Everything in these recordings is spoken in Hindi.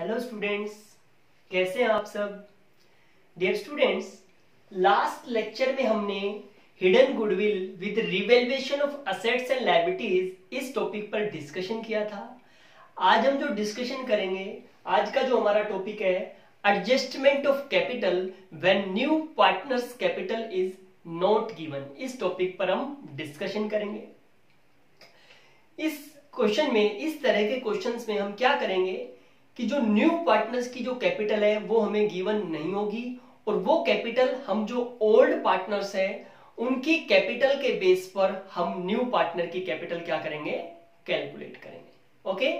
हेलो स्टूडेंट्स कैसे हैं आप सब? डियर स्टूडेंट्स लास्ट लेक्चर में हमने hidden goodwill with revaluation of assets and liabilities इस टॉपिक पर डिस्कशन किया था। आज हम जो डिस्कशन करेंगे, आज का जो हमारा टॉपिक है adjustment of capital when new partners capital is not given इस टॉपिक पर हम डिस्कशन करेंगे। इस क्वेश्चन में, इस तरह के क्वेश्चंस में हम क्या करेंगे? कि जो न्यू पार्टनर्स की जो कैपिटल है वो हमें गिवन नहीं होगी। और वो कैपिटल हम जो ओल्ड पार्टनर्स है उनकी कैपिटल के बेस पर हम न्यू पार्टनर की कैपिटल क्या करेंगे? कैलकुलेट करेंगे। ओके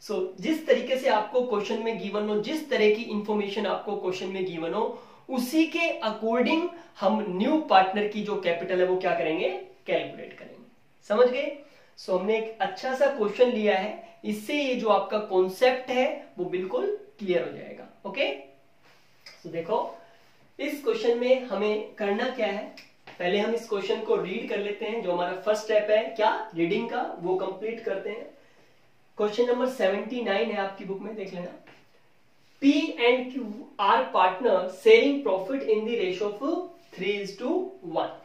सो so, जिस तरीके से आपको क्वेश्चन में गिवन हो जिस तरह की इंफॉर्मेशन आपको क्वेश्चन में गिवन हो उसी के अकॉर्डिंग हम न्यू पार्टनर की जो कैपिटल है वो क्या करेंगे? कैलकुलेट करेंगे। समझ गए? सो so, हमने एक अच्छा सा क्वेश्चन लिया है। इससे ये जो आपका कॉन्सेप्ट है, वो बिल्कुल क्लियर हो जाएगा ओके तो देखो, इस क्वेश्चन में हमें करना क्या है? पहले हम इस क्वेश्चन को रीड कर लेते हैं, जो हमारा फ़र्स्ट स्टेप है। क्या? रीडिंग का, वो कंप्लीट करते हैं। क्वेश्चन नंबर सेवेंटी नाइन है आपकी बुक में, देख लेना। P and Q are partner sharing profit in the ratio of three is to one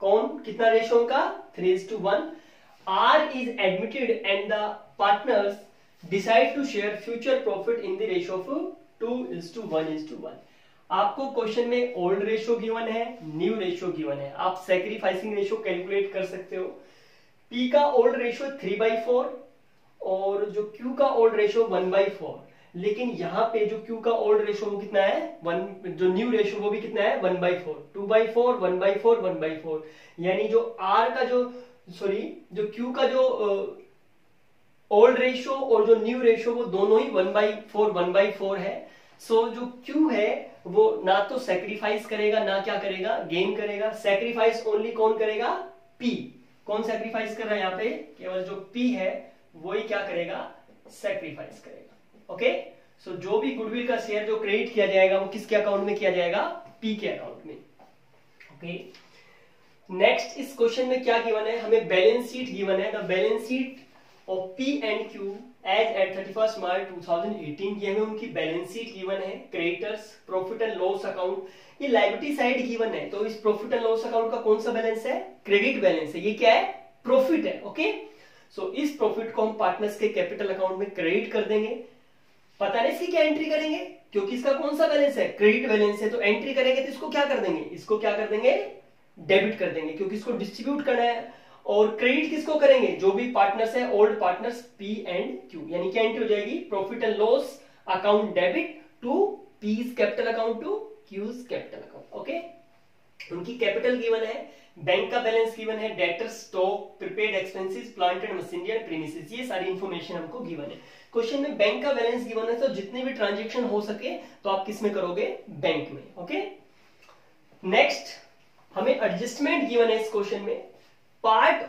कौन? कितना रेशियो का three is to one R is admitted and the partners decide to share future profit in the ratio of 2 is to 1 is to 1. आपको क्वेश्चन में ओल्ड रेशियो गिवन है न्यू रेशियो गिवन है। आप सेक्रीफाइसिंग रेशियो कैलकुलेट कर सकते हो। P का old ratio three by four और जो Q का old ratio one by four लेकिन यहाँ पे जो Q का ओल्ड रेशियो वो कितना है? वन जो न्यू रेशियो वो भी कितना है? One by four two by four one by four one by four यानी जो R का जो सॉरी जो क्यू का जो ओल्ड रेशियो और जो न्यू रेशियो वो दोनों ही one by four one by four है। सो so, जो क्यू है वो ना तो सेक्रीफाइस करेगा ना क्या करेगा? गेन करेगा। सेक्रीफाइस ओनली कौन करेगा? पी कौन सेक्रीफाइस कर रहा है यहाँ पे? केवल जो पी है वही क्या करेगा? सेक्रीफाइस करेगा। ओके सो so, जो भी गुडविल का शेयर जो क्रेडिट किया जाएगा वो किसके अकाउंट में किया जाएगा? पी के अकाउंट में। ओके? नेक्स्ट इस क्वेश्चन में क्या गिवन है? हमें बैलेंस शीट गिवन है। The balance sheet of P and Q as at thirty first March two thousand eighteen की हमें उनकी बैलेंस शीट गिवन है creditors profit and loss account ये लाइबिलिटी साइड गिवन है। तो इस प्रॉफिट एंड लॉस अकाउंट का कौन सा बैलेंस है? क्रेडिट बैलेंस है। ये क्या है? प्रॉफिट है ओके सो so, इस प्रॉफिट को हम पार्टनर्स के कैपिटल अकाउंट में क्रेडिट कर देंगे। पता नहीं इसकी क्या एंट्री करेंगे? क्योंकि इसका कौन सा बैलेंस है? क्रेडिट बैलेंस है। तो एंट्री करेंगे तो इसको क्या कर देंगे? इसको क्या कर देंगे? डेबिट कर देंगे। क्योंकि इसको डिस्ट्रीब्यूट करना है। और क्रेडिट किसको करेंगे? जो भी पार्टनर्स है old partners P and Q यानी क्या एंट्री हो जाएगी? Profit and loss account debit to P's capital account to Q's capital account okay उनकी कैपिटल गिवन है बैंक का बैलेंस गिवन है debtor stock prepaid expenses plant and machinery and premises ये सारी इंफॉर्मेशन हमको गिवन है। क्वेश्चन में बैंक का बैलेंस गिवन है तो जितने भी ट्रांजेक्शन हो सके तो आप किसमें करोगे? बैंक में ओके नेक्स्ट हमें एडजस्टमेंट गिवन है इस क्वेश्चन में। Part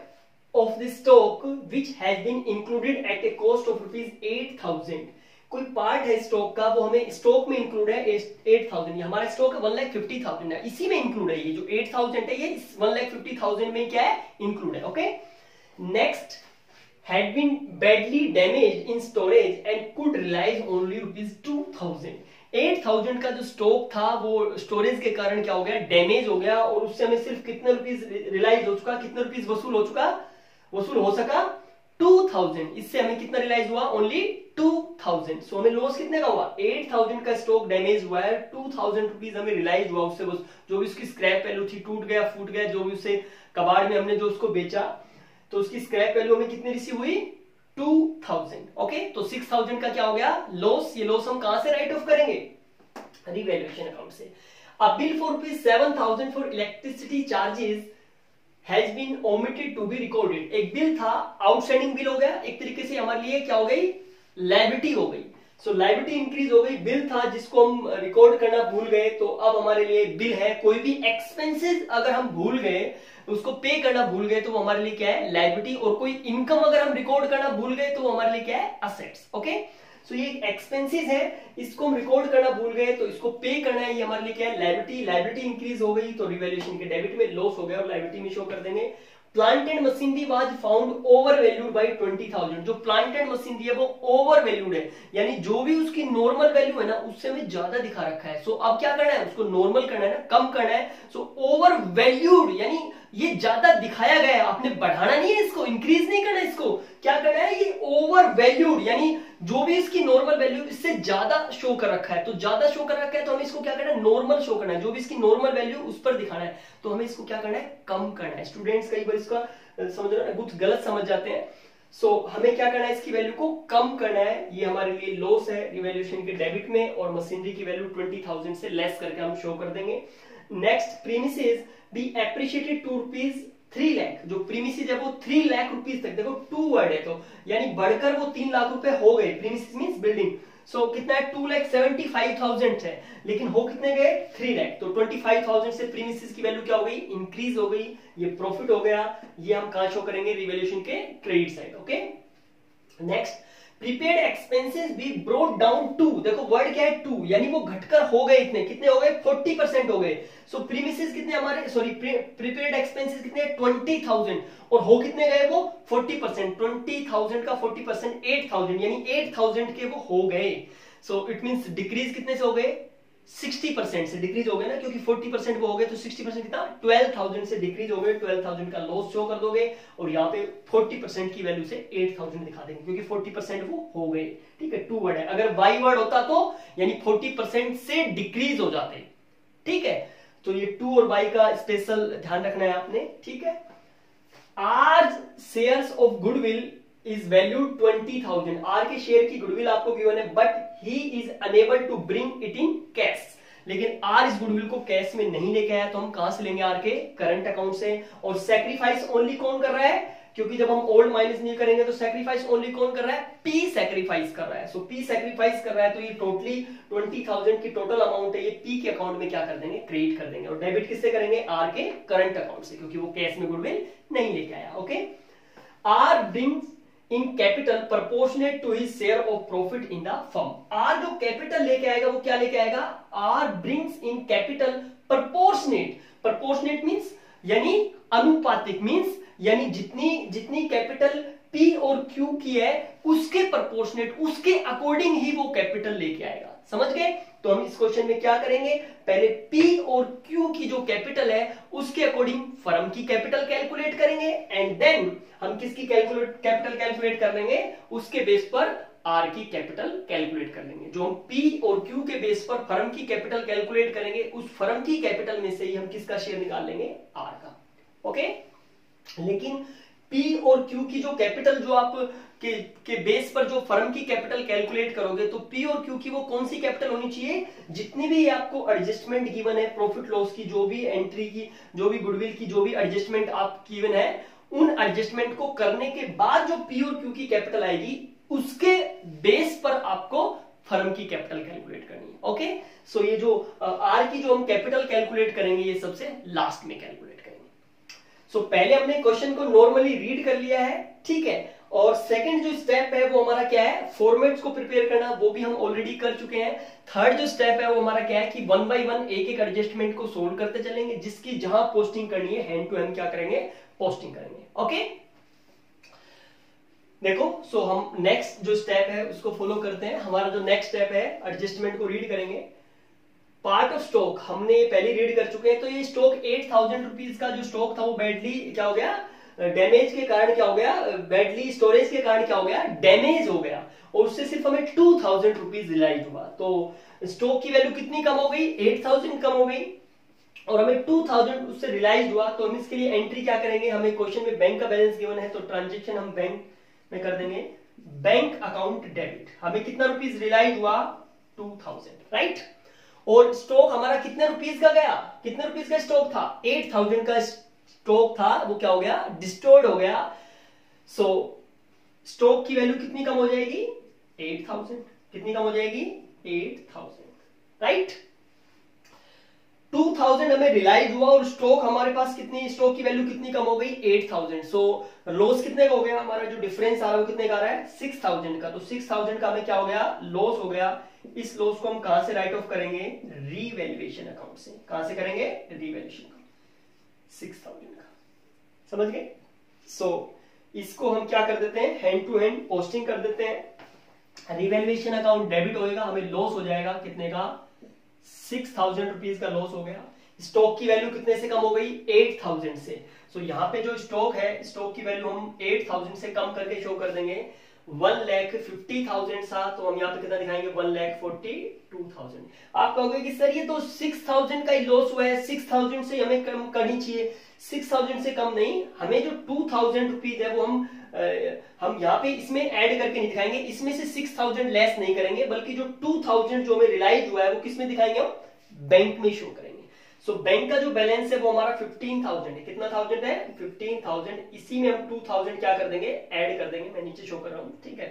of the stock which has been included at a cost of rupees eight thousand कोई पार्ट है स्टॉक का, वो हमें स्टॉक में इंक्लूड है एट थाउज़ेंड हमारा स्टॉक है वन लाख फिफ्टी थाउज़ेंड है इसी में इंक्लूड है ये जो एट थाउज़ेंड है, ये वन लाख फिफ्टी थाउज़ेंड में क्या है? इंक्लूड है okay next had been badly damaged in storage and could realize only rupees 2000 eight thousand का जो स्टॉक था, वो स्टोरेज के कारण क्या हो गया? डैमेज हो गया और उससे हमें सिर्फ़ कितने रुपीज़ रिलाइज हो चुका? कितने रुपीज़ वसूल हो चुका? वसूल हो सका टू थाउज़ेंड इससे हमें कितना रिलाइज हुआ? ओनली टू थाउज़ेंड सो हमें लॉस कितने का हुआ? एट थाउज़ेंड का स्टॉक डैमेज हुआ है। टू थाउज़ेंड रुपीज़ हमें रिलाइज हुआ उससे। जो भी उसकी स्क्रैप वैल्यू थी टूट गया, फूट गया, जो भी उसे कबाड़ में हमने जो उसको बेचा तो उसकी स्क्रैप वैल्यू हमें कितनी रिसीव हुई? टू थाउज़ेंड ओके तो सिक्स थाउज़ेंड का क्या हो गया? लॉस ये लॉस हम कहाँ से राइट ऑफ़ करेंगे? रिवेल्युएशन अकाउंट से। अब bill for rupees seven thousand for electricity charges has been omitted to be recorded एक बिल था आउटस्टैंडिंग बिल हो गया। एक तरीके से हमारे लिए क्या हो गई? लेबिटी हो गई। सो लाइबिलिटी इंक्रीज हो गई बिल था जिसको हम रिकॉर्ड करना भूल गए तो अब हमारे लिए बिल है। कोई भी एक्सपेंसेस अगर हम भूल गए, उसको पे करना भूल गए तो वो हमारे लिए क्या है? लाइबिलिटी और कोई इनकम अगर हम रिकॉर्ड करना भूल गए तो वो हमारे लिए क्या है? असेट्स ओके सो ये एक्सपेंसेस है, इसको हम रिकॉर्ड करना भूल गए तो इसको पे करना है ये हमारे लिए क्या है? लाइबिलिटी लाइबिलिटी इंक्रीज हो गई तो रिवेल्यूशन के डेबिट में लॉस हो गया और लाइबिलिटी में शो कर देंगे। Plant and machinery was found over valued by twenty thousand जो प्लांटेड एंड मशीनरी है वो ओवर वैल्यूड है. यानी जो भी उसकी नॉर्मल वैल्यू है ना उससे हमें ज़्यादा दिखा रखा है. सो so, अब क्या करना है? उसको नॉर्मल करना है ना कम करना है. सो ओवर वैल्यूड यानी ये ज़्यादा दिखाया गया है। आपने बढ़ाना नहीं है इसको इंक्रीज नहीं करना इसको। क्या करना है? ये ओवर वैल्यूड यानी जो भी इसकी नॉर्मल वैल्यू इससे ज़्यादा शो कर रखा है। तो ज़्यादा शो कर रखा है तो हमें इसको क्या करना है? नॉर्मल शो करना है। जो भी इसकी नॉर्मल वैल्यू उस पर दिखाना है। तो हमें इसको क्या करना है? कम करना है। स्टूडेंट्स कई बार इसका समझ रहे कुछ गलत समझ जाते हैं। सो so, हमें क्या करना है? इसकी वैल्यू को कम करना है। ये हमारे लिए लॉस है। रिवेल्यूशन के डेबिट में और मशीनरी की वैल्यू ट्वेंटी से लेस करके हम शो कर देंगे। Next premises be appreciated to rupees three lakh जो प्रीमिसिस है वो थ्री लाख रुपीज़ तक। देखो टू वर्ड है तो यानी बढ़कर वो तीन लाख रुपए हो गए। प्रीमिसिस मीन बिल्डिंग सो कितना है? Two lakh seventy five thousand है। लेकिन हो कितने गए? थ्री लैख तो ट्वेंटी फाइव थाउज़ेंड से प्रीमिसिस की वैल्यू क्या हो गई? इंक्रीज हो गई। ये प्रॉफिट हो गया। ये हम कहा शो करेंगे? रिवेल्यूशन के credit side okay next prepaid expenses भी ब्रोड डाउन टू देखो वर्ड क्या है टू यानी वो घटकर हो गए इतने कितने हो गए? फोर्टी परसेंट हो गए। सो so, प्रीमिसेस कितने हमारे सॉरी प्रीपेड एक्सपेंसेस कितने ट्वेंटी थाउज़ेंड और हो कितने गए वो? फोर्टी परसेंट ट्वेंटी थाउज़ेंड का फोर्टी परसेंट एट थाउज़ेंड यानी एट थाउज़ेंड के वो हो गए। सो इट मीन डिक्रीज कितने से हो गए? 60 परसेंट से डिक्रीज हो गए ना क्योंकि 40 परसेंट वो हो गए तो 60 परसेंट कितना? 12,000 से डिक्रीज हो गए 12,000 का लॉस शो कर दोगे और यहाँ पे 40 परसेंट की वैल्यू से 8,000 दिखा देंगे क्योंकि 40 परसेंट वो हो गए। ठीक है टू वर्ड है। अगर वाई वर्ड होता तो यानी 40 परसेंट से डिक्रीज हो जाते। ठीक है? तो ये टू और बाई का स्पेशल ध्यान रखना है आपने। ठीक है? R's shares of goodwill is value twenty thousand R के शेयर की गुडविल आपको गिवन है but he is unable to bring it in cash लेकिन आर इस गुडविल को कैश में नहीं लेके आया तो हम कहाँ से लेंगे आर के करंट अकाउंट से। और सेक्रीफाइस ओनली कौन कर रहा है? क्योंकि जब हम ओल्ड माइनस न्यू करेंगे तो सेक्रीफाइस ओनली कौन कर रहा है? पी सेक्रीफाइस कर रहा है। सो पी सेक्रीफाइस कर रहा है तो ये टोटली ट्वेंटी थाउज़ेंड की टोटल अमाउंट है। ये पी के अकाउंट में क्या कर देंगे? क्रेडिट कर देंगे। और डेबिट किससे करेंगे? आर के करंट अकाउंट से, क्योंकि वो कैश में गुडविल नहीं लेके आया। Okay R brings in capital proportionate to his share of profit in the firm R जो कैपिटल लेके आएगा, वो क्या लेके आएगा? R brings in capital proportionate proportionate means यानी अनुपातिक मींस यानी जितनी जितनी कैपिटल पी और क्यू की है, उसके प्रपोर्शनेट उसके अकॉर्डिंग ही वो कैपिटल लेके आएगा। समझ गए? तो हम इस क्वेश्चन में क्या करेंगे? पहले P और Q की जो कैपिटल है, उसके अकॉर्डिंग फर्म की कैपिटल कैलकुलेट करेंगे एंड देन हम किसकी कैलकुलेट कैपिटल कैलकुलेट कर लेंगे? उसके बेस पर आर की कैपिटल कैलकुलेट कर लेंगे। जो हम P और Q के बेस पर फर्म की कैपिटल कैलकुलेट करेंगे, उस फर्म की कैपिटल में से ही हम किसका शेयर निकाल लेंगे? आर का। ओके लेकिन P और क्यू की जो कैपिटल जो आप के, के बेस पर जो फर्म की कैपिटल कैलकुलेट करोगे तो पी और क्यू की वो कौन सी कैपिटल होनी चाहिए? जितनी भी आपको एडजस्टमेंट गिवन है प्रॉफिट लॉस की जो भी एंट्री की जो भी गुडविल की जो भी एडजस्टमेंट आप गिवन है उन एडजस्टमेंट को करने के बाद जो पी और क्यू की कैपिटल आएगी उसके बेस पर आपको फर्म की कैपिटल कैलकुलेट करनी है। ओके सो ये जो आर की जो हम कैपिटल कैलकुलेट करेंगे ये सबसे लास्ट में कैलकुलेट सो so, पहले हमने क्वेश्चन को नॉर्मली रीड कर लिया है ठीक है? और सेकंड जो स्टेप है वो हमारा क्या है? फॉर्मेट्स को प्रिपेयर करना वो भी हम ऑलरेडी कर चुके हैं। थर्ड जो स्टेप है वो हमारा क्या है कि वन बाय वन एक एक एडजस्टमेंट को सोल्व करते चलेंगे जिसकी जहाँ पोस्टिंग करनी है हैंड टू हैंड क्या करेंगे? पोस्टिंग करेंगे ओके देखो सो हम नेक्स्ट जो स्टेप है उसको फॉलो करते हैं। हमारा जो नेक्स्ट स्टेप है एडजस्टमेंट को रीड करेंगे। पार्ट ऑफ़ स्टॉक हमने पहले रीड कर चुके हैं तो ये स्टॉक एट थाउज़ेंड रुपीज़ का जो स्टॉक था वो बैडली क्या हो गया? डैमेज के कारण क्या हो गया? बैडली स्टोरेज के कारण क्या हो गया? डैमेज हो गया। और उससे सिर्फ़ हमें टू थाउज़ेंड रुपीज़ रिलाइज हुआ। तो स्टॉक की वैल्यू कितनी कम हो गई? एट थाउज़ेंड कम हो गई। और हमें टू थाउज़ेंड उससे रिलाइज हुआ तो हम इसके लिए एंट्री क्या करेंगे? हमें क्वेश्चन में बैंक का बैलेंस गिवन है तो ट्रांजेक्शन हम बैंक में कर देंगे। बैंक अकाउंट डेबिट हमें कितना रुपीज़ रिलाइज हुआ? टू थाउज़ेंड राइट और स्टॉक हमारा कितने रुपीज़ का गया? कितने रुपीज़ का स्टॉक था? एट थाउज़ेंड का स्टॉक था वो क्या हो गया? डिस्टोर्ड हो गया। सो so, स्टॉक की वैल्यू कितनी कम हो जाएगी? एट थाउज़ेंड कितनी कम हो जाएगी? Eight thousand right two thousand हमें रिलाइज हुआ और स्टॉक हमारे पास कितनी स्टॉक की वैल्यू कितनी कम हो गई? एट थाउज़ेंड सो लॉस कितने का हो गया? हमारा जो डिफरेंस आ रहा है कितने का आ रहा है? सिक्स थाउज़ेंड का. तो सिक्स थाउज़ेंड का हमें क्या हो गया? लॉस हो गया. इस लॉस को हम कहाँ से राइट ऑफ़ करेंगे? रीवैल्यूएशन अकाउंट से. कहाँ से करेंगे? रीवैल्यूएशन सिक्स थाउज़ेंड का. समझ गए? सो so, इसको हम क्या कर देते हैं? हैंड टू हैंड पोस्टिंग कर देते हैं. रिवेल्युएशन अकाउंट डेबिट होएगा हमें लॉस हो जाएगा कितने का? सिक्स थाउज़ेंड रुपीज़ का लॉस हो गया। स्टॉक की वैल्यू कितने से कम हो गई? एट थाउज़ेंड से। सो so, यहाँ पे जो स्टॉक है स्टॉक की वैल्यू हम एट थाउज़ेंड से कम करके शो कर देंगे। वन लैख फिफ्टी थाउज़ेंड सा तो हम यहाँ पे कितना दिखाएँगे? One lakh forty two thousand. आप कहोगे कि सर ये तो सिक्स थाउज़ेंड का ही लॉस हुआ है। सिक्स थाउज़ेंड से हमें कम करनी चाहिए। सिक्स थाउज़ेंड से कम नहीं हमें जो टू थाउज़ेंड रुपीज़ है वो हम हम यहाँ पे इसमें ऐड करके नहीं दिखाएँगे। इसमें से सिक्स थाउज़ेंड लेस नहीं करेंगे बल्कि जो टू थाउज़ेंड जो हमें रिलाइज हुआ है वो किसमें दिखाएँगे हम? बैंक में शो करेंगे। सो so, बैंक का जो बैलेंस है वो हमारा फिफ्टीन थाउज़ेंड है। कितना थाउज़ेंड है? फिफ्टीन थाउज़ेंड इसी में हम टू थाउज़ेंड क्या कर देंगे? ऐड कर देंगे। मैं नीचे शो कर रहा हूँ ठीक है?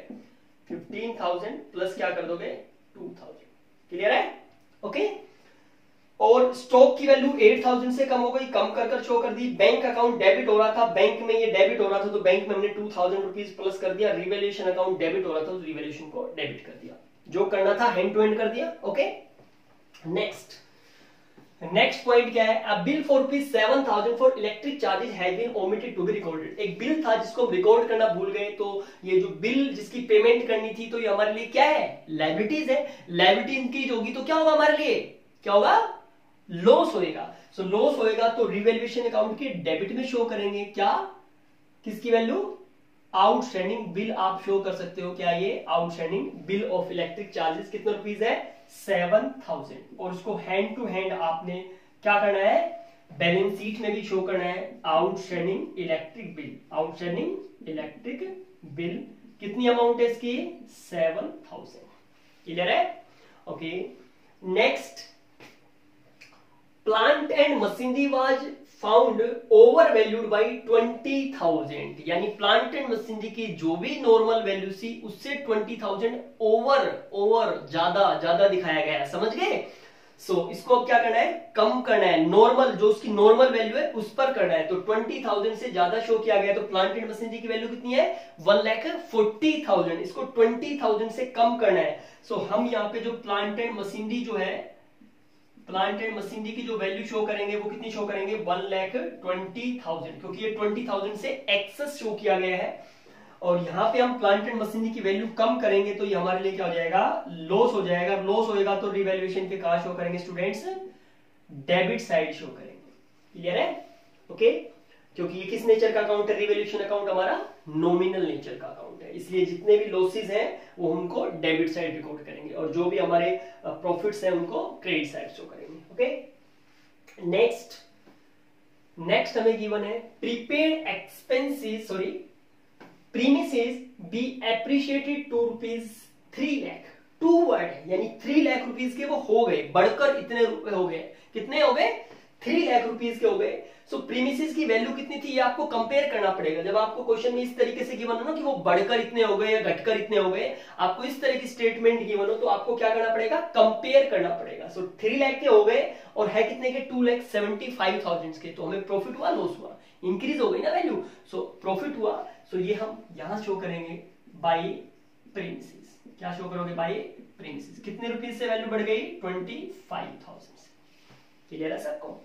फिफ्टीन थाउज़ेंड प्लस क्या कर दोगे? टू थाउज़ेंड क्लियर है? ओके और स्टॉक की वैल्यू एट थाउज़ेंड से कम हो गई, कम कर कर शो कर दी। बैंक अकाउंट डेबिट हो रहा था बैंक में ये डेबिट हो रहा था तो बैंक में हमने टू थाउज़ेंड रुपीज़ प्लस कर दिया। रिवेल्यूशन अकाउंट डेबिट हो रहा था तो रिवेल्यूशन को डेबिट कर दिया। जो करना था हैंड टू हैंड कर दिया ओके नेक्स्ट नेक्स्ट पॉइंट क्या है? A bill for rupees seven thousand for electric charges has been omitted to be recorded एक बिल था जिसको हम रिकॉर्ड करना भूल गए तो ये जो बिल जिसकी पेमेंट करनी थी तो ये हमारे लिए क्या है? लाइबिलिटीज है। लाइबिलिटी इंक्रीज होगी तो क्या होगा हमारे लिए? क्या होगा? लॉस होएगा। सो लॉस होएगा तो रिवेल्युएशन अकाउंट के डेबिट में शो करेंगे। क्या? किसकी वैल्यू आउटस्टैंडिंग बिल आप शो कर सकते हो। क्या ये? Outstanding bill of electric charges कितना रुपीज़ है? सेवन थाउज़ेंड और उसको हैंड टू हैंड आपने क्या करना है? बैलेंस शीट में भी शो करना है। Outstanding electric bill outstanding electric bill कितनी अमाउंट है इसकी? सेवन थाउज़ेंड क्लियर है? Okay next plant and machinery was found over valued by twenty thousand यानी प्लांट एंड मशीनरी की जो भी नॉर्मल वैल्यू थी उससे ट्वेंटी थाउज़ेंड ओवर ओवर ज़्यादा ज़्यादा दिखाया गया है। समझ गए? सो so, इसको क्या करना है? कम करना है। नॉर्मल जो उसकी नॉर्मल वैल्यू है उस पर करना है। तो ट्वेंटी थाउज़ेंड से ज़्यादा शो किया गया तो प्लांट एंड मशीनरी की वैल्यू कितनी है? वन लैख फोर्टी थाउज़ेंड इसको ट्वेंटी थाउज़ेंड से कम करना है। सो so, हम यहाँ पे जो प्लांट एंड मशीनरी जो है प्लांट एंड मशीनरी की जो वैल्यू शो करेंगे, वो कितनी शो करेंगे? वन लैख ट्वेंटी थाउज़ेंड क्योंकि ये ट्वेंटी थाउज़ेंड से एक्सेस शो किया गया है। और यहाँ पे हम प्लांट एंड मशीनरी की वैल्यू कम करेंगे तो ये हमारे लिए क्या हो जाएगा? लॉस हो जाएगा। लॉस होएगा तो रिवेल्युएशन पे कहा शो करेंगे स्टूडेंट्स डेबिट साइड शो करेंगे। क्लियर है? ओके क्योंकि ये किस नेचर का अकाउंट है? रिवेल्यूशन अकाउंट हमारा नॉमिनल नेचर का अकाउंट है। इसलिए जितने भी लॉसेस हैं, वो हमको डेबिट साइड रिकॉर्ड करेंगे और जो भी हमारे प्रॉफिट्स हैं, उनको क्रेडिट साइड शो करेंगे। ओके नेक्स्ट नेक्स्ट हमें गिवन है prepaid expenses sorry premises be appreciated to rupees three lakh to word यानी थ्री लाख रुपीज़ के वो हो गए, बढ़कर इतने हो गए। कितने हो गए? थ्री लाख रुपीज़ के हो गए। सो प्रीमिसिस की वैल्यू कितनी थी, ये आपको कंपेयर करना पड़ेगा। जब आपको क्वेश्चन में इस तरीके से गिवन हो ना कि वो बढ़कर इतने हो गए या घटकर इतने हो गए, आपको इस तरह की स्टेटमेंट गिवन हो तो आपको क्या करना पड़ेगा? कंपेयर करना पड़ेगा। सो थ्री लाख के हो गए और है कितने के? Two lakh seventy five thousand के। तो हमें प्रॉफिट हुआ लॉस हुआ। इंक्रीज हो गई ना वैल्यू सो प्रॉफिट हुआ। सो ये हम यहाँ शो करेंगे बाई प्रीमिसिस क्या शो करोगे? बाई प्रीमिसिस कितने रुपीज़ से वैल्यू बढ़ गई? ट्वेंटी फाइव थाउज़ेंड क्लियर है सबको?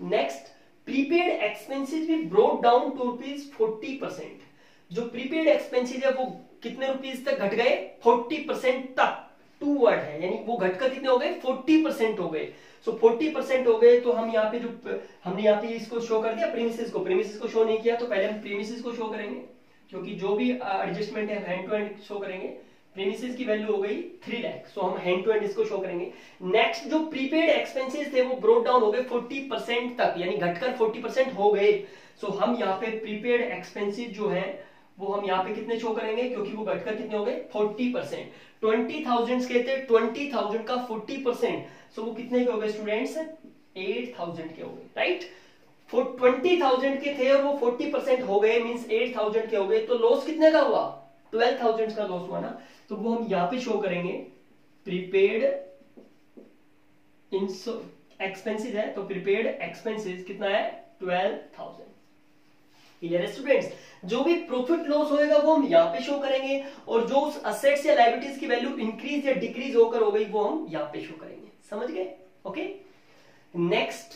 नेक्स्ट प्रीपेड एक्सपेंसिस भी brought down to rupees forty percent जो प्रीपेड एक्सपेंसिस है, वो कितने रुपीज़ तक घट गए? फोर्टी परसेंट तक। टू वर्ड है, यानी वो घटकर कितने हो गए? फोर्टी परसेंट हो गए। सो फोर्टी परसेंट हो गए तो हम यहाँ पे जो, हमने यहाँ पे इसको शो कर दिया प्रीमिसिस को। प्रीमिसिस को शो नहीं किया तो पहले हम प्रीमिसिस को शो करेंगे, क्योंकि जो भी एडजस्टमेंट है हैंड टू हैंड शो करेंगे। प्रीमिसेस की वैल्यू हो गई थ्री लैख सो हम हैंड टू हैंड इसको शो करेंगे. नेक्स्ट जो प्रीपेड एक्सपेंसेस थे वो ब्रोड डाउन हो गए फोर्टी परसेंट तक. यानी घटकर फोर्टी परसेंट हो गए. सो so, हम यहाँ पे प्रीपेड एक्सपेंसिस जो है वो हम यहाँ पे कितने शो करेंगे? क्योंकि वो घटकर कितने हो गए? फोर्टी परसेंट ट्वेंटी थाउज़ेंड के थे ट्वेंटी थाउज़ेंड का फोर्टी परसेंट सो वो कितने के हो गए स्टूडेंट्स एट थाउज़ेंड के हो गए राइट ट्वेंटी थाउज़ेंड के थे और वो फोर्टी परसेंट हो गए मीन एट थाउज़ेंड के हो गए. तो लॉस कितने का हुआ? ट्वेल्व थाउज़ेंड का लॉस हुआ ना. तो वो हम यहाँ पे शो करेंगे। प्रीपेड एक्सपेंसिस है तो प्रीपेड एक्सपेंसिस कितना है? ट्वेल्व थाउज़ेंड स्टूडेंट्स जो भी प्रॉफिट लॉस होएगा वो हम यहाँ पे शो करेंगे और जो उस असेट्स या लाइबिलिटीज की वैल्यू इंक्रीज या डिक्रीज होकर हो गई, वो हम यहाँ पे शो करेंगे। समझ गए? ओके नेक्स्ट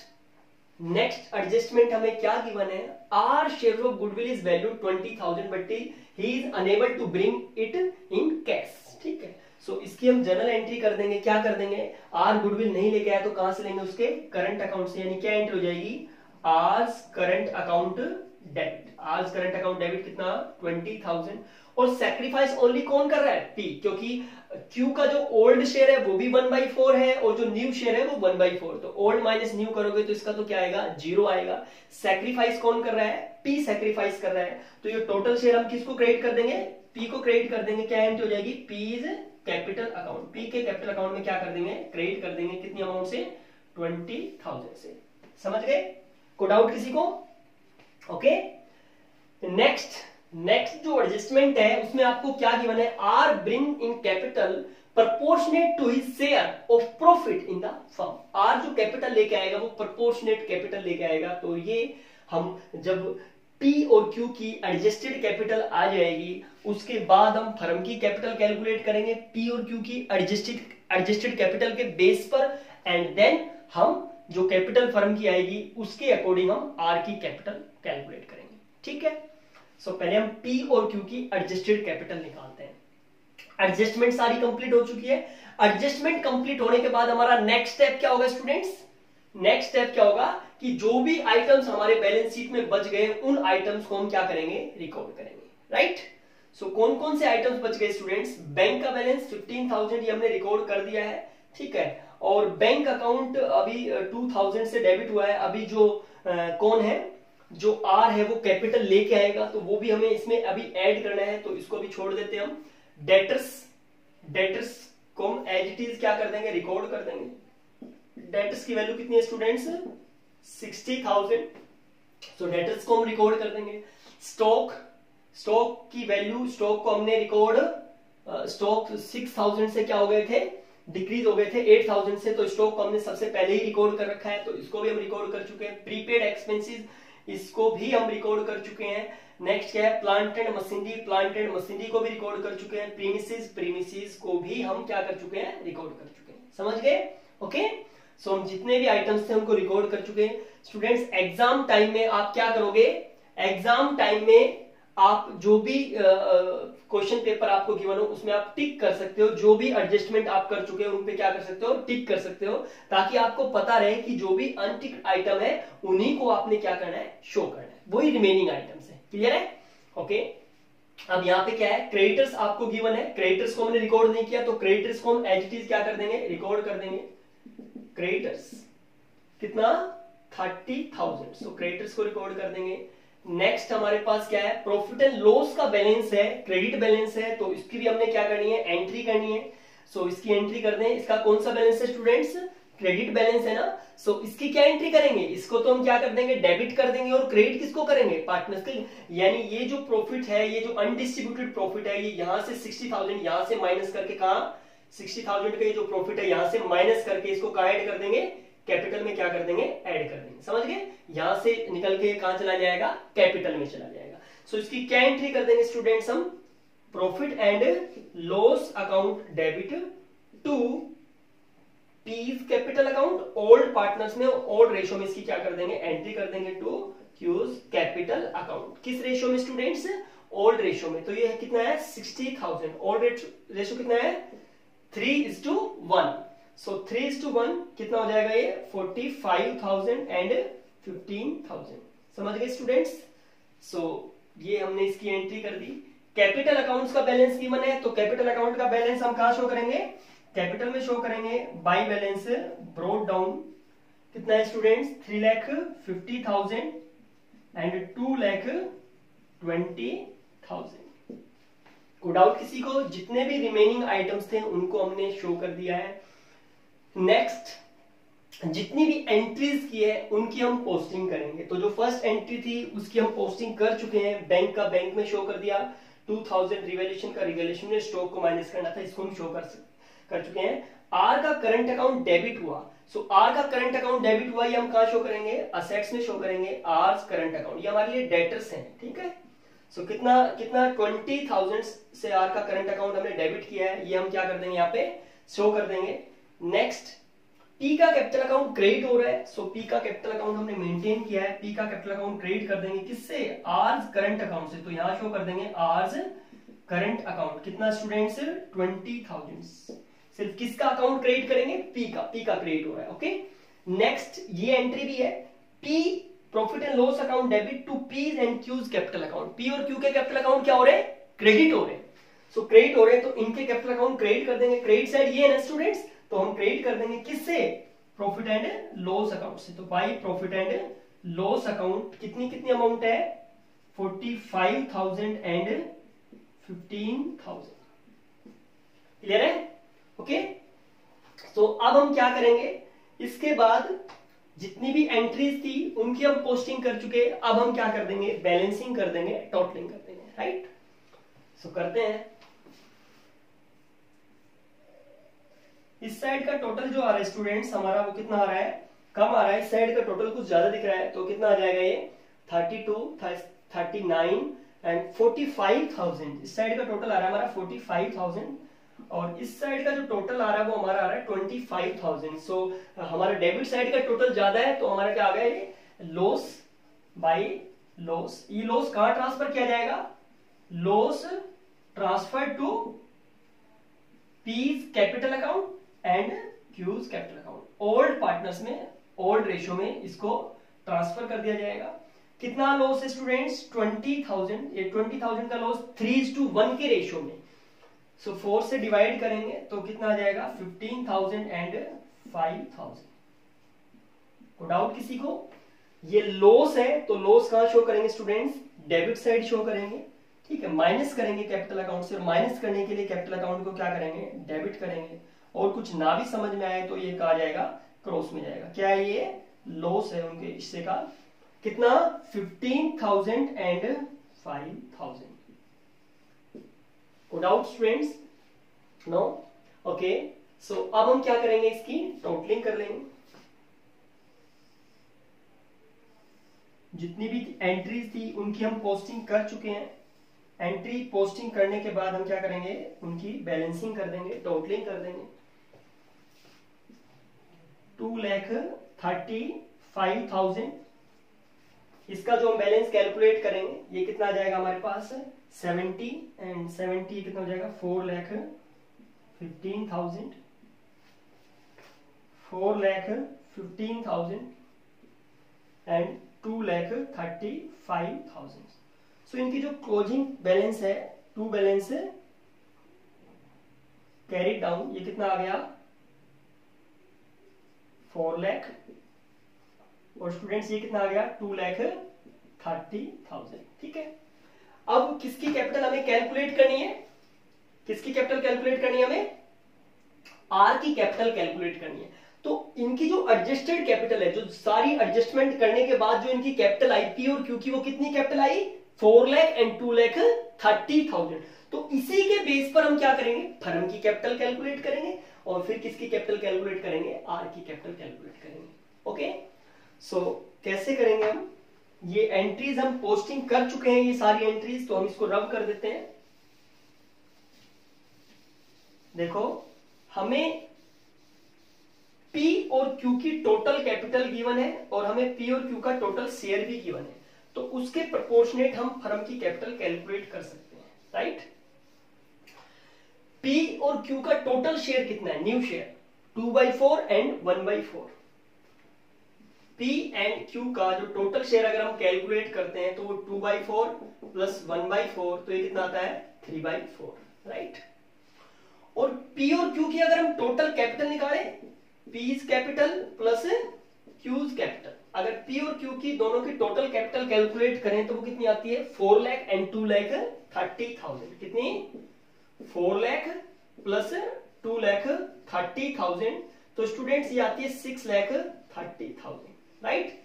नेक्स्ट एडजस्टमेंट हमें क्या गिवन है? R share of goodwill is value twenty thousand but he is unable to bring it in cash ठीक है? सो so, इसकी हम जनरल एंट्री कर देंगे। क्या कर देंगे? आर गुडविल नहीं लेके आया तो कहाँ से लेंगे उसके? करंट अकाउंट से यानी क्या एंट्री हो जाएगी? R's current account debit R's current account debit कितना? ट्वेंटी थाउज़ेंड और सेक्रीफाइस ओनली कौन कर रहा है? पी क्योंकि क्यू का जो ओल्ड शेयर है, वो भी वन बाई फोर है और जो न्यू शेयर है, वो वन बाई फोर तो ओल्ड माइनस न्यू करोगे तो इसका तो क्या आएगा? ज़ीरो आएगा. सेक्रीफाइस कौन कर रहा है? पी सेक्रीफाइस कर रहा है. तो ये टोटल शेयर हम किसको क्रेडिट कर देंगे? पी को क्रेडिट कर देंगे. क्या एंट्री हो जाएगी? P is capital account P के कैपिटल अकाउंट में क्या कर देंगे? क्रेडिट कर देंगे. कितनी अमाउंट से? ट्वेंटी थाउज़ेंड से. समझ गए? को डाउट किसी को? ओके नेक्स्ट नेक्स्ट जो एडजस्टमेंट है, उसमें आपको क्या गिवन है? R bring in capital proportionate to his share of profit in the firm R जो कैपिटल लेके आएगा, वो प्रपोर्शनेट कैपिटल लेके आएगा। तो ये हम जब पी और क्यू की एडजस्टेड कैपिटल आ जाएगी, उसके बाद हम फर्म की कैपिटल कैलकुलेट करेंगे पी और क्यू की एडजस्टेड एडजस्टेड कैपिटल के बेस पर एंड देन हम जो कैपिटल फर्म की आएगी, उसके अकॉर्डिंग हम आर की कैपिटल कैलकुलेट करेंगे। ठीक है? सो so, पहले हम पी और क्यू की एडजस्टेड कैपिटल निकालते हैं। एडजस्टमेंट सारी कंप्लीट हो चुकी है। एडजस्टमेंट कंप्लीट होने के बाद हमारा नेक्स्ट स्टेप क्या होगा स्टूडेंट्स नेक्स्ट स्टेप क्या होगा कि जो भी आइटम्स हमारे बैलेंस शीट में बच गए उन आइटम्स को हम क्या करेंगे? रिकॉर्ड करेंगे राइट सो so, कौन कौन से आइटम्स बच गए स्टूडेंट्स बैंक का बैलेंस फिफ्टीन थाउज़ेंड ये हमने रिकॉर्ड कर दिया है ठीक है? और बैंक अकाउंट अभी टू थाउज़ेंड से डेबिट हुआ है। अभी जो आ, कौन है? जो आर है वो कैपिटल लेके आएगा तो वो भी हमें इसमें अभी ऐड करना है तो इसको भी छोड़ देते हैं हम। डेटर्स डेटर्स को हम एज इट इज़ क्या कर देंगे? रिकॉर्ड कर देंगे। डेटर्स की वैल्यू कितनी है students sixty thousand so debtors को हम रिकॉर्ड कर देंगे। स्टॉक स्टॉक की वैल्यू स्टॉक को हमने रिकॉर्ड स्टॉक सिक्स थाउज़ेंड से क्या हो गए थे? डिक्रीज हो गए थे एट थाउज़ेंड से तो स्टॉक को हमने सबसे पहले ही रिकॉर्ड कर रखा है तो इसको भी हम रिकॉर्ड कर चुके हैं। प्रीपेड एक्सपेंसिस इसको भी हम रिकॉर्ड कर चुके हैं। नेक्स्ट क्या है? Plant and machinery plant and machinery को भी रिकॉर्ड कर चुके हैं। प्रीमिसिस प्रीमिसिस को भी हम क्या कर चुके हैं? रिकॉर्ड कर चुके हैं। समझ गए? ओके सो हम जितने भी आइटम्स थे उनको रिकॉर्ड कर चुके हैं। स्टूडेंट्स एग्ज़ाम टाइम में आप क्या करोगे? एग्ज़ाम टाइम में आप जो भी क्वेश्चन पेपर आपको गिवन हो, उसमें आप टिक कर सकते हो, जो भी एडजस्टमेंट आप कर चुके हो, उन पे क्या कर सकते हो, टिक कर सकते हो, ताकि आपको पता रहे कि जो भी अनटिक आइटम है, उन्हीं को आपने क्या करना है शो करना है। वही रिमेनिंग आइटम्स है। क्लियर है? ओके अब यहाँ पे क्या है? क्रेडिटर्स आपको गिवन है। क्रेडिटर्स को हमने रिकॉर्ड नहीं किया तो क्रेडिटर्स को हम एच क्या कर देंगे? रिकॉर्ड कर देंगे। क्रेडिटर्स कितना? थर्टी थाउज़ेंड सो क्रेडिटर्स को रिकॉर्ड कर देंगे। नेक्स्ट हमारे पास क्या है? प्रॉफिट एंड लॉस का बैलेंस है क्रेडिट बैलेंस है तो इसकी भी हमने क्या करनी है? एंट्री करनी है। सो so, इसकी एंट्री कर दें इसका कौन सा बैलेंस है स्टूडेंट्स क्रेडिट बैलेंस है ना? सो so, इसकी क्या एंट्री करेंगे? इसको तो हम क्या कर देंगे? डेबिट कर देंगे और क्रेडिट किसको करेंगे? पार्टनर्स के यानी ये जो प्रॉफिट है ये जो अनडिस्ट्रीब्यूटेड प्रॉफिट है ये यहाँ से सिक्सटी थाउज़ेंड यहाँ से माइनस करके कहा? सिक्सटी थाउज़ेंड का ये जो प्रॉफिट है यहाँ से माइनस करके इसको कहा एड कर देंगे? कैपिटल में क्या कर देंगे? ऐड कर देंगे। समझ गए? यहाँ से निकल के कहा चला जाएगा? कैपिटल में चला जाएगा। सो so, इसकी क्या एंट्री कर देंगे स्टूडेंट्स हम? Profit and loss account debit to P's capital account old partners में ओल्ड रेशियो में इसकी क्या कर देंगे? एंट्री कर देंगे टू क्यूज कैपिटल अकाउंट किस रेशियो में स्टूडेंट्स ओल्ड रेशियो में। तो ये कितना है? सिक्सटी थाउज़ेंड ओल्ड रेशियो कितना है? Three is two one so three two one कितना हो जाएगा ये? Forty five thousand and fifteen thousand समझ गए स्टूडेंट्स सो ये हमने इसकी एंट्री कर दी. कैपिटल अकाउंट्स का बैलेंस गिवन है तो कैपिटल अकाउंट का बैलेंस हम कहा शो करेंगे? कैपिटल में शो करेंगे बाई बैलेंस ब्रोड डाउन कितना है students three lakh fifty thousand and two lakh twenty thousand को डाउट किसी को जितने भी रिमेनिंग आइटम्स थे, उनको हमने शो कर दिया है. नेक्स्ट जितनी भी एंट्रीज की है उनकी हम पोस्टिंग करेंगे। तो जो फ़र्स्ट एंट्री थी उसकी हम पोस्टिंग कर चुके हैं। बैंक का बैंक में शो कर दिया। 2000 रिवेल्यूशन का रिवेल्यूशन में स्टॉक को माइनस करना था इसको हम शो कर कर चुके हैं। आर का करंट अकाउंट डेबिट हुआ। सो so, आर का करंट अकाउंट डेबिट हुआ ये हम कहा शो करेंगे? असेट्स में शो करेंगे। आर करंट अकाउंट ये हमारे लिए डेटर्स हैं ठीक है? सो so, कितना कितना ट्वेंटी थाउज़ेंड से आर का करंट अकाउंट हमने डेबिट किया है ये हम क्या कर देंगे यहाँ पे? शो कर देंगे। नेक्स्ट पी का कैपिटल अकाउंट क्रेडिट हो रहा है. सो पी का कैपिटल अकाउंट हमने मेंटेन किया है. पी का कैपिटल अकाउंट क्रेडिट कर देंगे किससे? आर्स करंट अकाउंट से. तो यहाँ शो कर देंगे आर्स करंट अकाउंट कितना स्टूडेंट्स ट्वेंटी थाउज़ेंड सिर्फ़ किसका अकाउंट क्रेडिट करेंगे? पी का. पी का क्रेडिट हो रहा है. ओके नेक्स्ट ये एंट्री भी है. P profit and loss account debit to P and Q's capital account P और क्यू के कैपिटल अकाउंट क्या हो रहे? हैं क्रेडिट हो रहे. हैं सो क्रेडिट हो रहे हैं तो इनके कैपिटल अकाउंट क्रेडिट कर देंगे. क्रेडिट साइड ये है ना स्टूडेंट्स तो हम क्रेडिट कर देंगे किससे? प्रॉफिट एंड लॉस अकाउंट से। तो by profit and loss account कितनी कितनी अमाउंट है? Forty five thousand and fifteen thousand clear है? ओके तो अब हम क्या करेंगे? इसके बाद जितनी भी एंट्रीज थी, उनकी हम पोस्टिंग कर चुके अब हम क्या कर देंगे? बैलेंसिंग कर देंगे टोटलिंग कर देंगे। राइट सो करते हैं। इस साइड का टोटल जो आ रहा है स्टूडेंट्स हमारा वो कितना आ रहा है? कम आ रहा है। इस साइड का टोटल कुछ ज़्यादा दिख रहा है तो कितना आ जाएगा ये? Thirty two thirty nine and forty five thousand इस साइड का टोटल आ रहा है हमारा फोर्टी फाइव थाउज़ेंड और इस साइड का जो टोटल आ रहा है, वो हमारा आ रहा है ट्वेंटी फाइव थाउज़ेंड सो हमारा डेबिट साइड का टोटल ज़्यादा है तो हमारा क्या आ गया ये? लॉस बाई लॉस ये लॉस कहाँ ट्रांसफ़र किया जाएगा? Loss transfer to P's capital account and Q's capital account old partners में ओल्ड रेशियो में इसको ट्रांसफ़र कर दिया जाएगा। कितना लॉस है स्टूडेंट्स ट्वेंटी थाउज़ेंड ये ट्वेंटी थाउज़ेंड का लॉस थ्री टू वन के रेशियो में। सो so, फोर से डिवाइड करेंगे तो कितना आ जाएगा? Fifteen thousand and five thousand को डाउट किसी को? ये लॉस है तो लॉस कहाँ शो करेंगे स्टूडेंट्स डेबिट साइड शो करेंगे। ठीक है माइनस करेंगे कैपिटल अकाउंट से माइनस करने के लिए कैपिटल अकाउंट को क्या करेंगे? डेबिट करेंगे। और कुछ ना भी समझ में आए तो ये कहा जाएगा क्रॉस में जाएगा। क्या ये? लॉस है उनके हिस्से का। कितना? Fifteen thousand and five thousand doubt students no okay so अब हम क्या करेंगे इसकी? टोटलिंग कर लेंगे। जितनी भी एंट्रीज थी, उनकी हम पोस्टिंग कर चुके हैं। एंट्री पोस्टिंग करने के बाद हम क्या करेंगे? उनकी बैलेंसिंग कर देंगे टोटलिंग कर देंगे। Two lakh thirty five thousand. इसका जो हम बैलेंस कैलकुलेट करेंगे, ये कितना आ जाएगा हमारे पास? सेवेंटी एंड सेवेंटी कितना हो जाएगा? Four lakh fifteen thousand. Four lakh fifteen thousand and two lakh thirty five thousand. So इनकी जो क्लोजिंग बैलेंस है टू बैलेंस कैरी डाउन ये कितना आ गया? फोर लैख और स्टूडेंट्स ये कितना आ गया? टू लैख थर्टी थाउज़ेंड ठीक है? अब किसकी कैपिटल हमें कैलकुलेट करनी है? किसकी कैपिटल कैलकुलेट करनी है हमें? आर की कैपिटल कैलकुलेट करनी है। तो इनकी जो एडजस्टेड कैपिटल है, जो सारी एडजस्टमेंट करने के बाद जो इनकी कैपिटल आई पी और क्यू की वो कितनी capital I? Four lakh and two lakh thirty thousand तो इसी के बेस पर हम क्या करेंगे? फर्म की कैपिटल कैलकुलेट करेंगे। और फिर किसकी कैपिटल कैलकुलेट करेंगे? आर की कैपिटल कैलकुलेट करेंगे। ओके सो so, कैसे करेंगे हम? ये एंट्रीज हम पोस्टिंग कर चुके हैं ये सारी एंट्रीज तो हम इसको रब कर देते हैं। देखो हमें पी और क्यू की टोटल कैपिटल गिवन है और हमें पी और क्यू का टोटल शेयर भी गिवन है। तो उसके प्रपोर्शनेट हम फर्म की कैपिटल कैलकुलेट कर सकते हैं राइट पी और क्यू का टोटल शेयर कितना है? New share two by four and one by four P and Q का जो टोटल शेयर अगर हम कैलकुलेट करते हैं तो वो two by four plus one by four तो ये कितना आता है? थ्री बाई फोर राइट और पी और क्यू की अगर हम टोटल कैपिटल निकाले P's capital plus Q's capital अगर पी और क्यू की दोनों की टोटल कैपिटल कैलकुलेट करें तो वो कितनी आती है? Four lakh and two lakh thirty thousand कितनी? Four lakh plus two lakh thirty thousand. तो स्टूडेंट्स, ये आती है six lakh thirty thousand right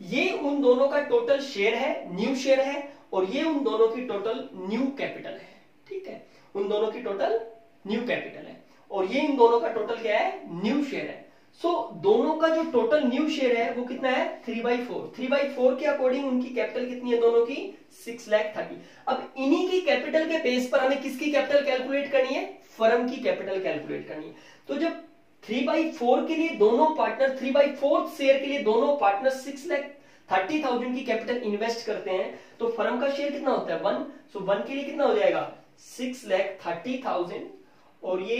ये उन दोनों का टोटल शेयर है न्यू शेयर है, और ये उन दोनों की टोटल न्यू कैपिटल है, ठीक है? उन दोनों की टोटल न्यू कैपिटल है, और ये इन दोनों का टोटल क्या है? न्यू शेयर है। सो so, दोनों का जो टोटल न्यू शेयर है वो कितना है? Three by four three by four के अकॉर्डिंग उनकी कैपिटल कितनी है दोनों की? सिक्स लैख थर्टी अब इन्हीं की कैपिटल के बेस पर हमें किसकी कैपिटल कैलकुलेट करनी है? फर्म की कैपिटल कैलकुलेट करनी है। तो जब थ्री बाई फोर के लिए दोनों partner three by fourth share के लिए दोनों partner six lakh thirty thousand की कैपिटल इन्वेस्ट करते हैं तो फर्म का शेयर कितना होता है? वन सो वन के लिए कितना हो जाएगा? सिक्स लैख थर्टी थाउज़ेंड और ये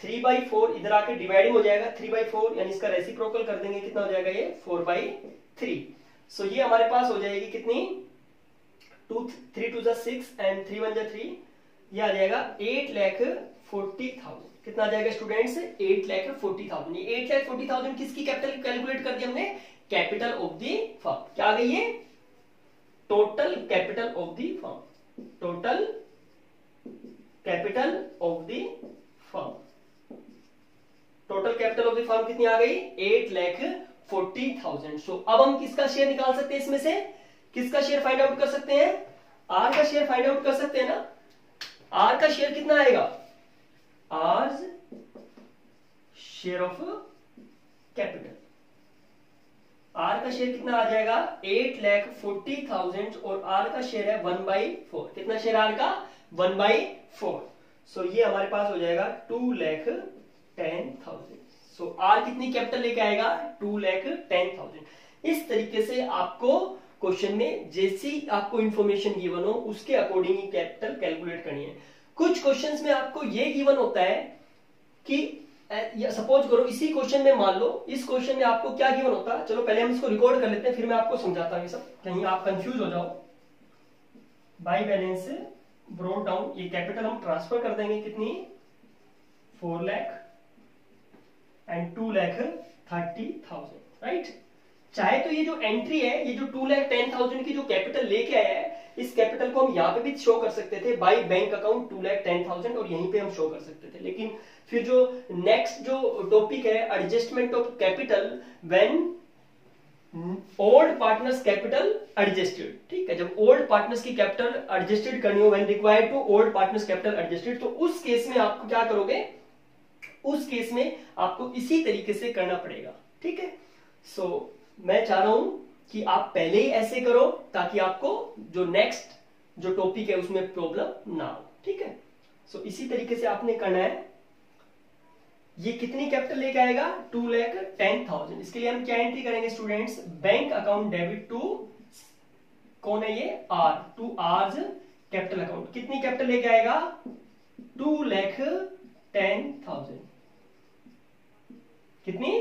थ्री बाई फोर इधर आके डिवाइडिंग हो जाएगा, थ्री बाई फोर, यानी इसका रेसिप्रोकल कर देंगे, कितना हो जाएगा ये? Four by three. सो ये हमारे पास हो जाएगी कितनी? टू, थ्री टू जा सिक्स एंड थ्री वन जा थ्री। ये आ जाएगा एट लैख फोर्टी थाउज़ेंड कितना आ जाएगा students eight lakh forty thousand eight lakh forty thousand किसकी कैपिटल कैलकुलेट कर दी हमने? कैपिटल ऑफ़ दी फर्म क्या आ गई है total capital of the firm total capital of the firm total capital of the firm कितनी आ गई? Eight lakh forty thousand so अब हम किसका शेयर निकाल सकते हैं इसमें से? किसका शेयर फाइंड आउट कर सकते हैं? आर का शेयर फाइंड आउट कर सकते हैं ना? आर का शेयर कितना आएगा? R share of capital R का शेयर कितना आ जाएगा? एट लैख फोर्टी थाउज़ेंड और आर का शेयर है वन बाई फोर कितना शेयर आर का? वन बाई फोर सो ये हमारे पास हो जाएगा two lakh ten thousand so R कितनी कैपिटल लेके आएगा? टू लैख टेन थाउज़ेंड इस तरीके से आपको क्वेश्चन में जैसी आपको इंफॉर्मेशन गिवन हो, उसके अकॉर्डिंग ही कैपिटल कैलकुलेट करनी है। कुछ क्वेश्चंस में आपको ये गिवन होता है कि सपोज़ करो, इसी क्वेश्चन में मान लो, इस क्वेश्चन में आपको क्या गिवन होता है? चलो, पहले हम इसको रिकॉर्ड कर लेते हैं, फिर मैं आपको समझाता हूँ ये सब। कहीं आप कंफ्यूज हो जाओ। बाई बैलेंस ब्रोड डाउन ये कैपिटल हम ट्रांसफ़र कर देंगे कितनी? Four lakh and two lakh thirty thousand right चाहे तो ये जो एंट्री है, ये जो टू लैख टेन थाउज़ेंड की जो कैपिटल लेके आया है, इस कैपिटल को हम यहाँ पे भी शो कर सकते थे by bank account two lakh ten thousand और यहीं पे हम शो कर सकते थे। लेकिन फिर जो नेक्स्ट जो टॉपिक है adjustment of capital when old partners capital adjusted ठीक है? जब ओल्ड पार्टनर्स की कैपिटल एडजस्टेड करनी हो when required to old partners capital adjusted तो उस केस में आपको क्या करोगे? उस केस में आपको इसी तरीके से करना पड़ेगा ठीक है? सो so, मैं चाह रहा हूँ कि आप पहले ही ऐसे करो ताकि आपको जो नेक्स्ट जो टॉपिक है उसमें प्रॉब्लम ना हो ठीक है? सो so, इसी तरीके से आपने करना है। ये कितनी कैपिटल लेके आएगा? टू लैख टेन थाउज़ेंड इसके लिए हम क्या एंट्री करेंगे students bank account debit to कौन है ये? R to R's capital account कितनी कैपिटल लेके आएगा? टू लैख टेन थाउज़ेंड कितनी?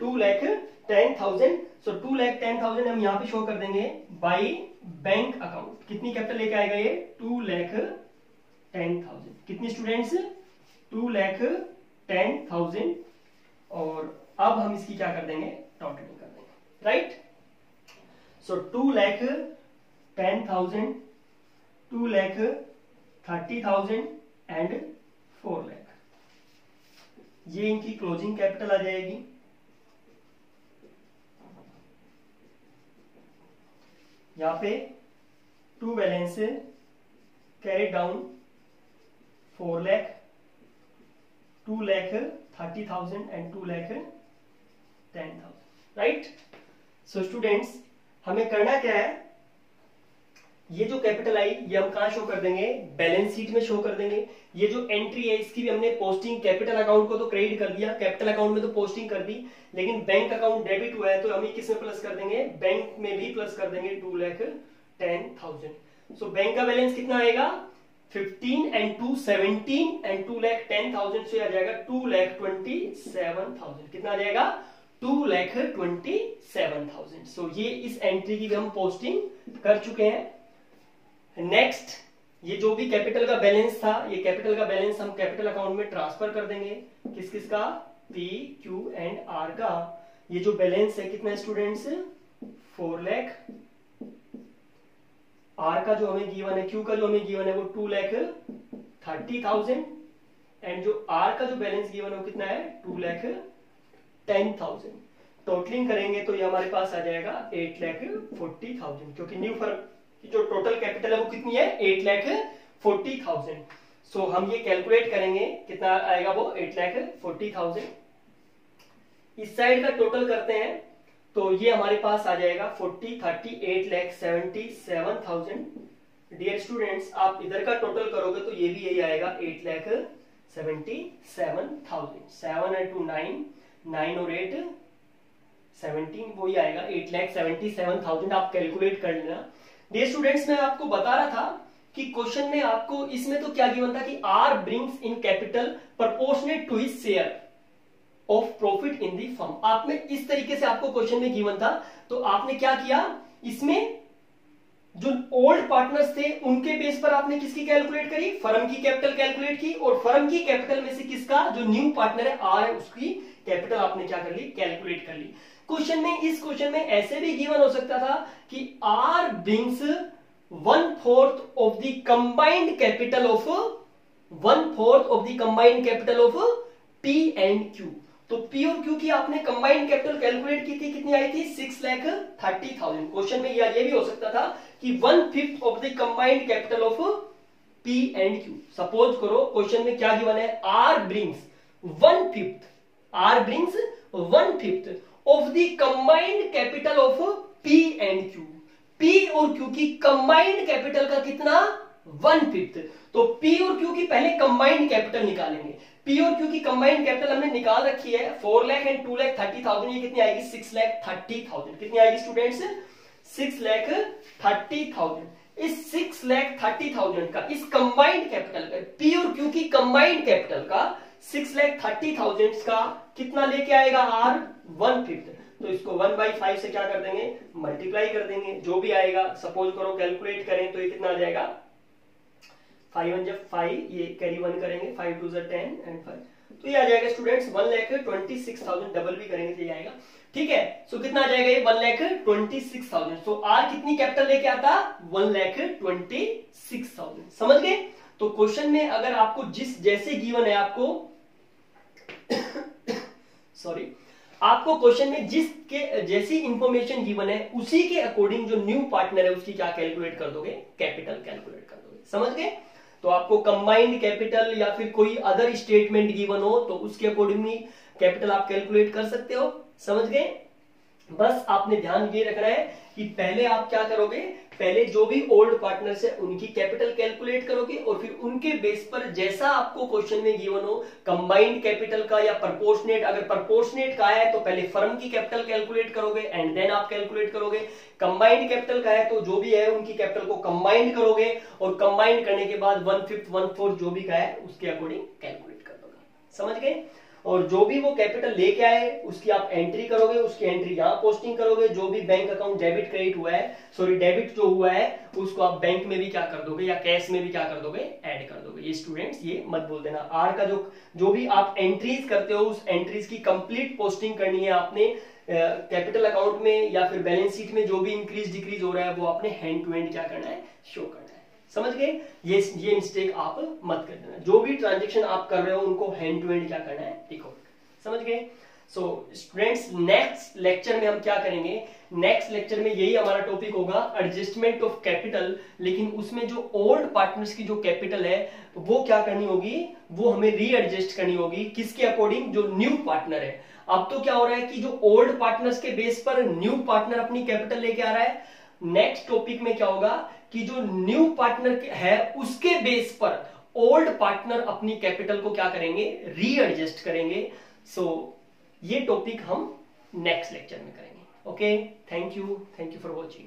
Two lakh ten thousand. So two lakh ten thousand हम यहाँ पे शो कर देंगे बाई बैंक अकाउंट कितनी कैपिटल लेके आएगा ये? Two lakh ten thousand. कितनी students two lakh ten thousand. और अब हम इसकी क्या कर देंगे? टोटलिंग कर देंगे। Right so two lakh ten thousand, two lakh thirty thousand and four lakh. ये इनकी क्लोजिंग कैपिटल आ जाएगी। यहाँ पे to balance carry down four lakh two lakh thirty thousand and two lakh ten thousand right so students हमें करना क्या है? ये जो कैपिटल आई ये हम कहा शो कर देंगे? बैलेंस शीट में शो कर देंगे। ये जो एंट्री है, इसकी भी हमने पोस्टिंग कैपिटल अकाउंट को तो क्रेडिट कर दिया। कैपिटल अकाउंट में तो पोस्टिंग कर दी, लेकिन बैंक अकाउंट डेबिट हुआ है तो हम किसमें प्लस कर देंगे? बैंक में भी प्लस कर देंगे two lakh ten thousand so bank का बैलेंस कितना आएगा? Fifteen and two seventeen and two lakh ten thousand से आ जाएगा two lakh twenty seven thousand कितना आ जाएगा? Two lakh twenty seven thousand so ये इस एंट्री की भी हम पोस्टिंग कर चुके हैं। नेक्स्ट ये जो भी कैपिटल का बैलेंस था, ये कैपिटल का बैलेंस हम कैपिटल अकाउंट में ट्रांसफ़र कर देंगे। किस किस का? पी क्यू एंड आर का। ये जो बैलेंस है, कितना स्टूडेंट्स फोर लैख आर का जो हमें गीवन है क्यू का जो हमें गीवन है, वो two lakh thirty thousand and जो आर का जो बैलेंस गीवन है, वो कितना है? Two lakh ten thousand totalling करेंगे तो ये हमारे पास आ जाएगा एट लैख फोर्टी थाउज़ेंड क्योंकि न्यू फर्म जो टोटल कैपिटल है वो कितनी है? Eight lakh forty thousand so हम ये कैलकुलेट करेंगे, कितना आएगा वो? एट लैख फोर्टी थाउज़ेंड इस साइड का टोटल करते हैं तो ये हमारे पास आ जाएगा forty thirty eight lakh seventy seven thousand dear students आप इधर का टोटल करोगे तो ये भी यही आएगा eight lakh seventy seven thousand seven and two nine nine और एट सेवनटीन वही आएगा. Eight lakh seventy seven thousand आप कैलकुलेट कर लेना. डियर स्टूडेंट्स मैं आपको बता रहा था कि क्वेश्चन में आपको इसमें तो क्या गिवन था कि R brings in capital proportionate to his share of profit in the firm आप में इस तरीके से आपको क्वेश्चन में गिवन था। तो आपने क्या किया? इसमें जो ओल्ड पार्टनर्स थे, उनके बेस पर आपने किसकी कैलकुलेट करी? फर्म की कैपिटल कैलकुलेट की। और फर्म की कैपिटल में से किसका? जो न्यू पार्टनर है आर है, उसकी कैपिटल आपने क्या कर ली? कैलकुलेट कर ली। क्वेश्चन में, इस क्वेश्चन में ऐसे भी गिवन हो सकता था कि R brings one fourth of the combined capital of one fourth of the combined capital of P and Q तो पी और क्यू की आपने कंबाइंड कैपिटल कैलकुलेट की थी, कितनी आई थी? Six lakh thirty thousand question में ये भी हो सकता था कि one fifth of the combined capital of P and Q suppose करो क्वेश्चन में क्या गिवन है? R brings one fifth R brings one fifth of the combined capital of P and Q P और क्यू की कंबाइंड कैपिटल का कितना? वन फिफ्थ तो पी और क्यू की पहले कंबाइंड कैपिटल निकालेंगे। पी और क्यू की कंबाइंड कैपिटल हमने निकाल रखी है। Four lakh and two lakh thirty thousand ये कितनी आएगी? सिक्स लैख थर्टी थाउज़ेंड कितनी आएगी students six lakh thirty thousand इस सिक्स लैख थर्टी थाउज़ेंड का, इस कंबाइंड कैपिटल का पी और क्यू की कंबाइंड कैपिटल का सिक्स लैख थर्टी थाउज़ेंड का कितना लेके आएगा? आर वन फिफ्थ तो इसको वन बाई फाइव से क्या कर देंगे? मल्टीप्लाई कर देंगे। जो भी आएगा सपोज़ करो कैलकुलेट करें तो ये कितना आ जाएगा? फाइव वन जब फाइव ये कैरी वन करेंगे फाइव टू जर टेन एंड फाइव तो ये आ जाएगा students one lakh twenty six thousand double भी करेंगे तो ये आएगा। ठीक है? सो so, कितना आ जाएगा ये? One lakh twenty six thousand so R कितनी कैपिटल लेके आता? One lakh twenty six thousand समझ गए? तो क्वेश्चन में अगर आपको जिस जैसे गिवन है आपको सॉरी आपको क्वेश्चन में जिसके जैसी इंफॉर्मेशन गिवन है, उसी के अकॉर्डिंग जो न्यू पार्टनर है, उसकी क्या कैलकुलेट कर दोगे? कैपिटल कैलकुलेट कर दोगे। समझ गए? तो आपको कंबाइंड कैपिटल या फिर कोई अदर स्टेटमेंट गिवन हो तो उसके अकॉर्डिंग कैपिटल आप कैलकुलेट कर सकते हो। समझ गए? बस आपने ध्यान ये रखना है कि पहले आप क्या करोगे? पहले जो भी ओल्ड पार्टनर्स है, उनकी कैपिटल कैलकुलेट करोगे और फिर उनके बेस पर जैसा आपको क्वेश्चन में गिवन हो कंबाइंड कैपिटल का या प्रपोर्शनेट अगर प्रपोर्शनेट का है तो पहले फर्म की कैपिटल कैलकुलेट करोगे एंड देन आप कैलकुलेट करोगे। कंबाइंड कैपिटल का है तो जो भी है, उनकी कैपिटल को कंबाइंड करोगे और कंबाइंड करने के बाद वन फिफ्थ वन फोर्थ जो भी का है, उसके अकॉर्डिंग कैलकुलेट कर दोगे। समझ गए? और जो भी वो कैपिटल लेके आए, उसकी आप एंट्री करोगे, उसकी एंट्री यहाँ पोस्टिंग करोगे, जो भी बैंक अकाउंट डेबिट क्रेडिट हुआ है सॉरी डेबिट जो हुआ है, उसको आप बैंक में भी क्या कर दोगे या कैश में भी क्या कर दोगे ऐड कर दोगे। ये स्टूडेंट्स ये मत बोल देना। आर का जो जो भी आप एंट्रीज करते हो, उस एंट्रीज की कंप्लीट पोस्टिंग करनी है आपने कैपिटल अकाउंट में या फिर बैलेंस शीट में जो भी इंक्रीज डिक्रीज हो रहा है, वो आपने हैंड टू हैंड क्या करना है शो करना है। समझ गए? ये ये मिस्टेक आप मत कर देना। जो भी ट्रांजेक्शन आप कर रहे हो, उनको हैंड टू हैंड क्या करना है? लिखो समझ गए? सो स्टूडेंट्स नेक्स्ट लेक्चर में हम क्या करेंगे? नेक्स्ट लेक्चर में यही हमारा टॉपिक होगा एडजस्टमेंट ऑफ़ कैपिटल लेकिन उसमें जो ओल्ड पार्टनर्स की जो कैपिटल है, वो क्या करनी होगी? वो हमें रीएडजस्ट करनी होगी, किसके अकॉर्डिंग जो न्यू पार्टनर है। अब तो क्या हो रहा है कि जो ओल्ड पार्टनर्स के बेस पर न्यू पार्टनर अपनी कैपिटल लेके आ रहा है नेक्स्ट टॉपिक में क्या होगा कि जो न्यू पार्टनर है उसके बेस पर ओल्ड पार्टनर अपनी कैपिटल को क्या करेंगे? रीएडजस्ट करेंगे। सो so, ये टॉपिक हम नेक्स्ट लेक्चर में करेंगे। Okay thank you thank you for watching